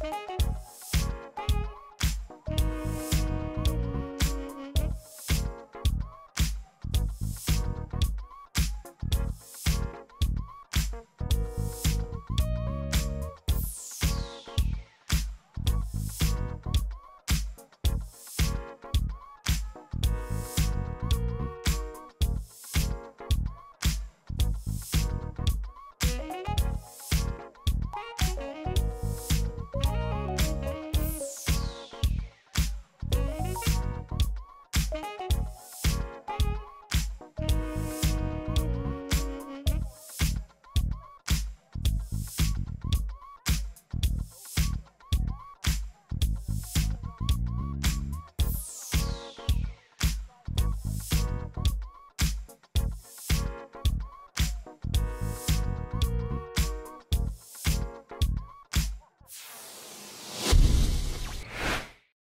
Bye.